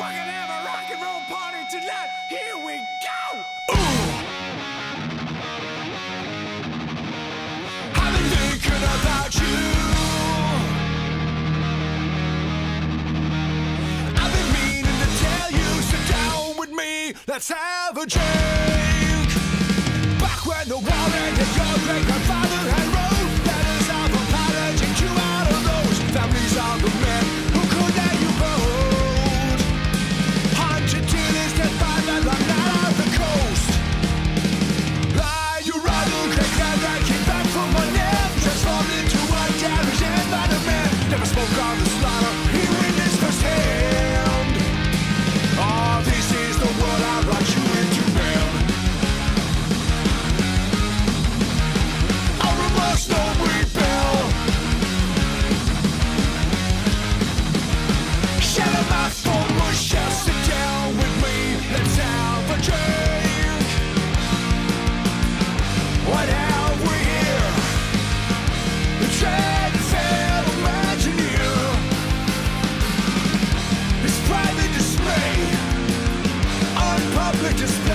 We're gonna have a rock and roll party tonight. Here we go! Ooh. I've been thinking about you. I've been meaning to tell you, sit down with me. Let's have a drink. Back when the world public